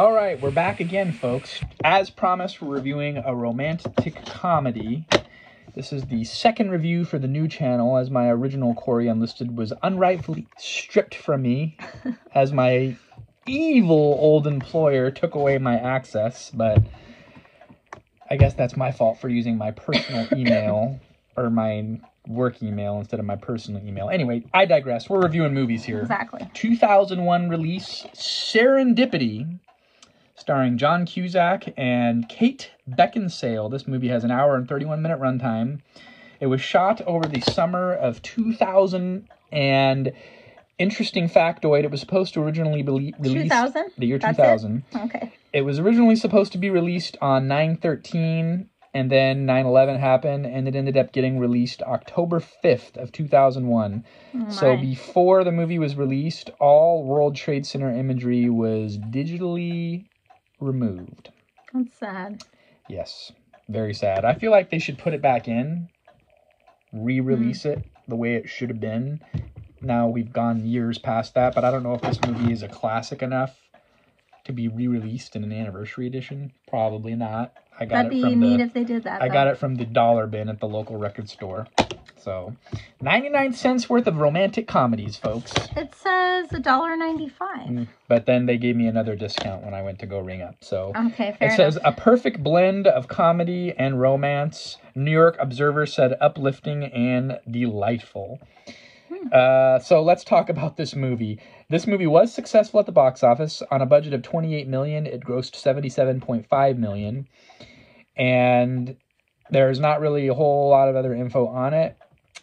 All right, we're back again, folks. As promised, we're reviewing a romantic comedy. This is the second review for the new channel, as my original Cory Unlisted was unrightfully stripped from me, as my evil old employer took away my access. But I guess that's my fault for using my personal email or my work email instead of my personal email. Anyway, I digress. We're reviewing movies here. Exactly. 2001 release Serendipity, starring John Cusack and Kate Beckinsale. This movie has an hour and 31 minute runtime. It was shot over the summer of 2000 and interesting factoid, it was supposed to originally be released 2000? the year That's 2000. it? Okay. It was originally supposed to be released on 913 and then 9/11 happened and it ended up getting released October 5th of 2001. so before the movie was released, all World Trade Center imagery was digitally removed. That's sad. Yes. Very sad. I feel like they should put it back in, re-release mm-hmm. it the way it should have been. Now we've gone years past that, but I don't know if this movie is a classic enough to be re-released in an anniversary edition. Probably not. I got That'd it be from neat the if they did that. I got it from the dollar bin at the local record store. So, 99 cents worth of romantic comedies, folks. It says a dollar ninety-five. But then they gave me another discount when I went to go ring up. So, Okay, fair it says a perfect blend of comedy and romance. New York Observer said uplifting and delightful. Uh, so let's talk about this movie. This movie was successful at the box office on a budget of 28 million. It grossed 77.5 million, and there's not really a whole lot of other info on it.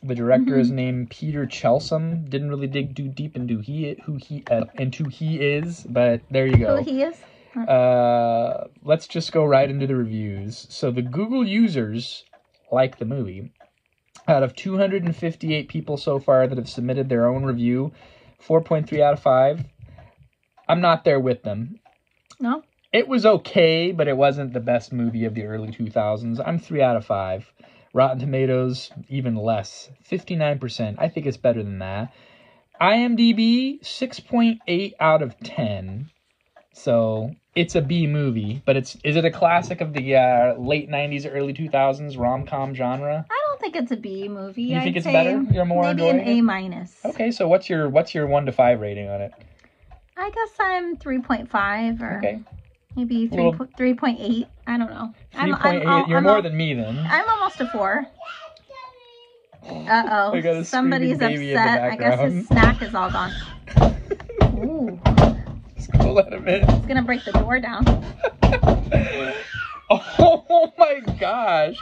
The director is named Peter Chelsom. Didn't really dig too deep into he who he uh, into he is, but there you go. Who he is? Uh, let's just go right into the reviews. So the Google users like the movie. Out of 258 people so far that have submitted their own review, 4.3 out of 5. I'm not there with them. No. It was okay, but it wasn't the best movie of the early 2000s. I'm 3 out of 5. Rotten Tomatoes, even less. 59%. I think it's better than that. IMDb, 6.8 out of 10. So it's a B movie, but it's is it a classic of the uh, late '90s, early 2000s rom com genre? I don't think it's a B movie. You think I'd it's say better? You're more maybe an? A minus. Okay, so what's your what's your one to five rating on it? I guess I'm three point five or Okay, maybe three Little- three point eight. I don't know. three point eight. You're I'm more than me then. I'm almost a four. Uh I got a oh. Somebody's screaming baby in the upset. I guess his snack is all gone. Ooh. Just go let him in. It's gonna break the door down. Oh my gosh.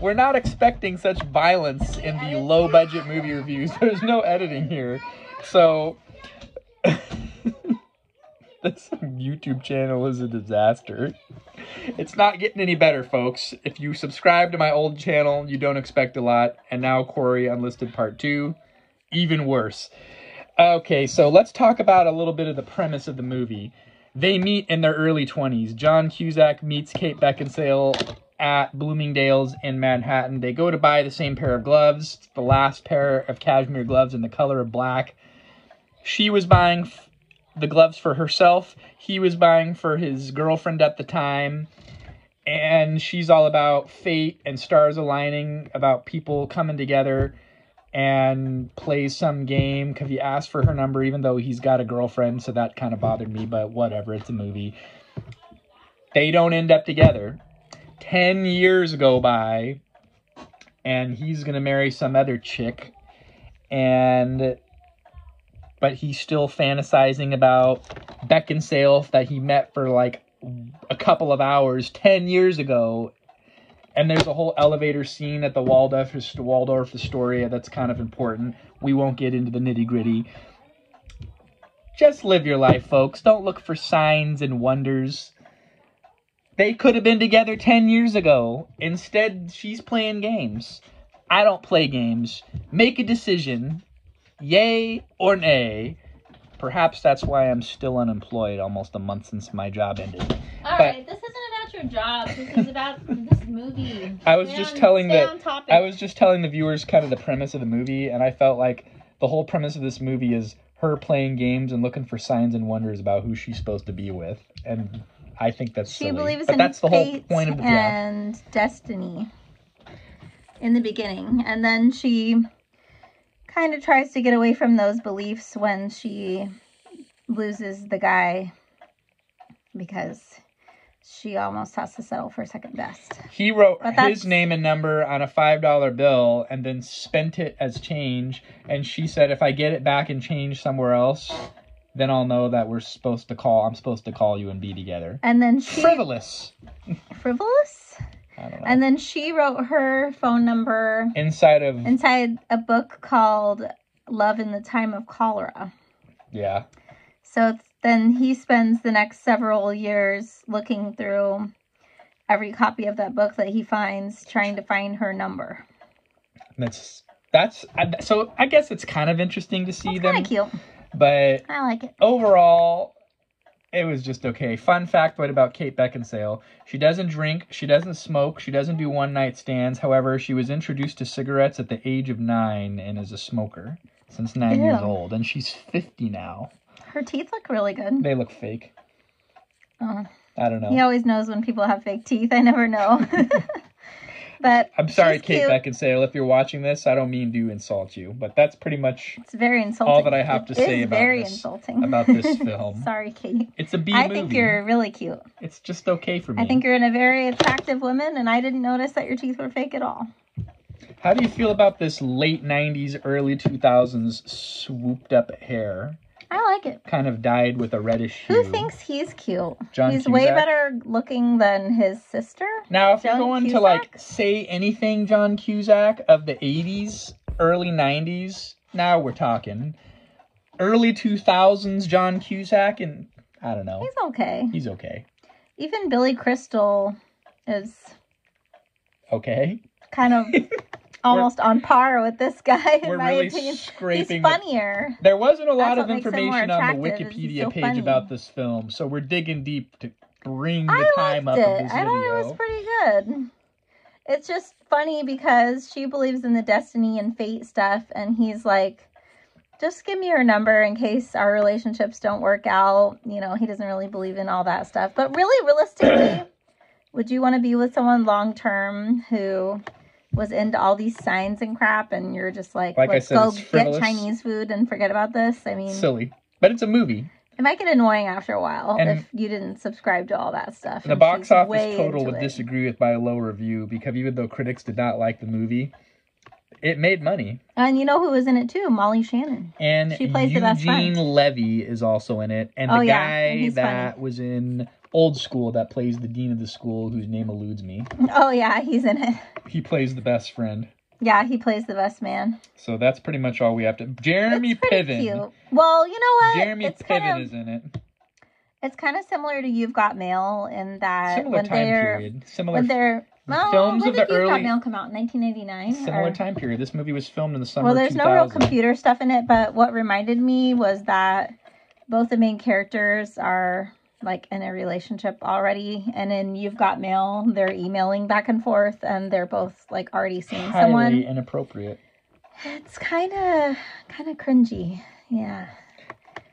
We're not expecting such violence in the low budget movie reviews. There's no editing here. So this YouTube channel is a disaster. It's not getting any better, folks. If you subscribe to my old channel, you don't expect a lot. And now Cory Unlisted Part 2, even worse. Okay, so let's talk about a little bit of the premise of the movie. They meet in their early 20s. John Cusack meets Kate Beckinsale at Bloomingdale's in Manhattan. They go to buy the same pair of gloves, the last pair of cashmere gloves in the color of black. She was buying the gloves for herself, he was buying for his girlfriend at the time. And she's all about fate and stars aligning, about people coming together and plays some game. Because he asked for her number even though he's got a girlfriend so that kind of bothered me but whatever it's a movie. They don't end up together. 10 years go by and he's gonna marry some other chick. And but he's still fantasizing about Beckinsale that he met for like a couple of hours 10 years ago and there's a whole elevator scene at the Waldorf Waldorf Astoria that's kind of important. We won't get into the nitty gritty. Just live your life, folks. Don't look for signs and wonders. They could have been together 10 years ago. Instead, she's playing games. I don't play games. Make a decision. Yay or nay. Perhaps that's why I'm still unemployed almost a month since my job ended. All But- right, this isn't about your job. This is about this movie. I was Stay just on- telling stay that- I was just telling the viewers kind of the premise of the movie, and I felt like the whole premise of this movie is her playing games and looking for signs and wonders about who she's supposed to be with. And I think that's She silly. believes but in that's the whole fate point of the yeah. and destiny in the beginning, and then she kind of tries to get away from those beliefs when she loses the guy because she almost has to settle for second best. He wrote his name and number on a five dollar bill and then spent it as change. And she said, if I get it back and change somewhere else, then I'll know that we're supposed to call. I'm supposed to call you and be together. And then she Frivolous. frivolous, I don't know. And then she wrote her phone number Inside of inside a book called "Love in the Time of Cholera." yeah, So it's, then he spends the next several years looking through every copy of that book that he finds, trying to find her number. that's that's so. I guess it's kind of interesting to see It's them, kind of cute. but I like it. overall, it was just okay. Fun fact, factoid about Kate Beckinsale: she doesn't drink, she doesn't smoke, she doesn't do one night stands. However, she was introduced to cigarettes at the age of nine and is a smoker since nine years old, and she's fifty now. Her teeth look really good. They look fake. Oh, I don't know. he always knows when people have fake teeth. I never know. but I'm sorry, Kate cute. Beckinsale, if you're watching this. I don't mean to insult you, but that's pretty much It's very insulting. all that I have to say about very this- insulting about this film. Sorry, Kate. It's a B I movie. I think you're really cute. It's just okay for me. I think you're in a very attractive woman, and I didn't notice that your teeth were fake at all. How do you feel about this late 90s, early 2000s swooped up hair? I like it. Kind of dyed with a reddish hue. Who thinks he's cute? John he's way better looking than his sister. Now, if John you're going to like say anything John Cusack of the 80s, early 90s, now we're talking. Early 2000s John Cusack, and I don't know. He's okay. He's okay. Even Billy Crystal is Okay. kind of almost on par with this guy in We're my really opinion. scraping. He's funnier. There wasn't a lot That's of what makes him more information on the attractive, is he's Wikipedia so page funny. about this film, so we're digging deep to bring the I time up it. of this I video. thought it was pretty good. It's just funny because she believes in the destiny and fate stuff, and he's like, just give me your number in case our relationships don't work out. You know, he doesn't really believe in all that stuff. But really, realistically, would you want to be with someone long term who was into all these signs and crap, and you're just like, Like let's said, go get. Chinese food and forget about this? I mean, Silly. But it's a movie. it might get annoying after a while And- if you didn't subscribe to all that stuff. The box office total would it. disagree with my low review because even though critics did not like the movie, it made money. And you know who was in it too? Molly Shannon. And She plays the best Eugene friend. Levy is also in it. And Oh, the yeah, guy and that funny. was in Old School that plays the dean of the school, whose name eludes me, Oh yeah, he's in it. he plays the best friend. Yeah, he plays the best man. So that's pretty much all we have to. Jeremy Piven. cute. Well, you know what? Jeremy it's Piven kind of is in it. It's kind of similar to You've Got Mail in that Similar when time they're period. Similar when they're well, films when of did the You've Got Mail come out? in 1989. similar or- time period. This movie was filmed in the summer. Well, there's no real computer stuff in it, but what reminded me was that both the main characters are like in a relationship already, and in You've Got Mail, they're emailing back and forth, and they're both like already seeing Highly someone. inappropriate. It's kind of kind of cringy. Yeah.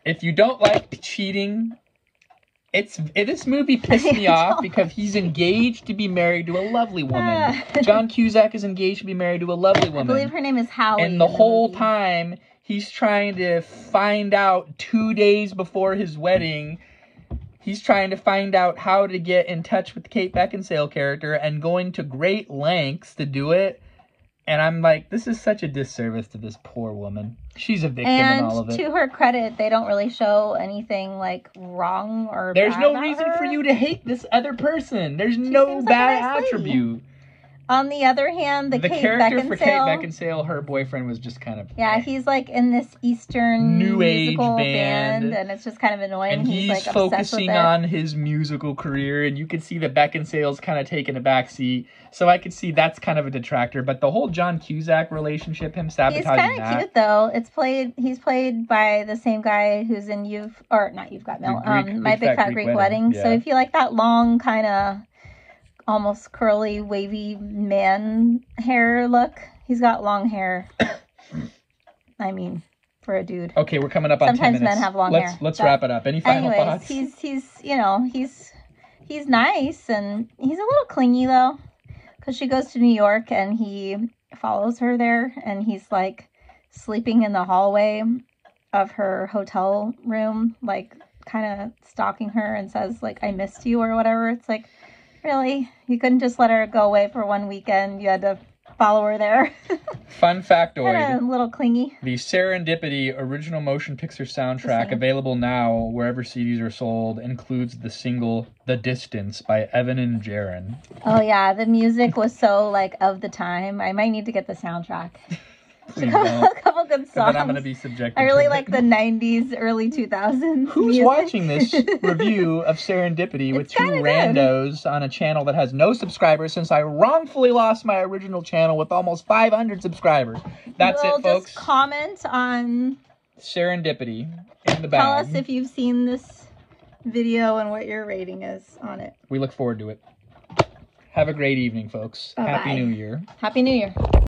If you don't like cheating, it's it, this movie pissed me off because he's engaged to be married to a lovely woman. John Cusack is engaged to be married to a lovely woman. I believe her name is Halley. and the in whole movie. time he's trying to find out two days before his wedding he's trying to find out how to get in touch with the kate beckinsale character and going to great lengths to do it and i'm like this is such a disservice to this poor woman she's a victim in all of And it to her credit, they don't really show anything like wrong or. there's bad no reason her. for you to hate this other person there's no seems like bad nice lady. On the other hand, the, the, Kate character Beckinsale. for kate beckinsale her boyfriend was just kind of Yeah, he's like in this Eastern New age musical band. and it's just kind of annoying. and he's, like focusing on his musical career and you can see that beckinsale's kind of taking a back seat so i could see that's kind of a detractor but the whole john cusack relationship him sabotaging He's kind of cute though. It's played. He's played by the same guy who's in You've or not You've Got Mail. Um, My Big Fat, Greek, Wedding. So yeah. if you like that long kind of almost curly, wavy man hair look, he's got long hair. I mean, for a dude. okay we're coming up on 10 Sometimes minutes men have long let's hair. let's wrap it up any final Anyways, thoughts he's he's you know he's he's nice and he's a little clingy though because she goes to new york and he follows her there and he's like sleeping in the hallway of her hotel room like kind of stalking her and says like i missed you or whatever it's like really you couldn't just let her go away for one weekend. You had to follow her there. Fun factoid. a little clingy. The Serendipity original motion picture soundtrack, available now wherever CDs are sold, includes the single "The Distance" by Evan and Jaron. oh yeah. The music was so like of the time. I might need to get the soundtrack Please a couple good songs Then I'm gonna be subjected. I really like the 90s, early 2000s. Who's music. watching this review of Serendipity with It's two kinda good. randos on a channel that has no subscribers since I wrongfully lost my original channel with almost 500 subscribers? That's We'll it, folks. Just comment on. Serendipity in the bag. Tell us if you've seen this video and what your rating is on it. we look forward to it. Have a great evening, folks. Bye-bye. Happy New Year. Happy New Year.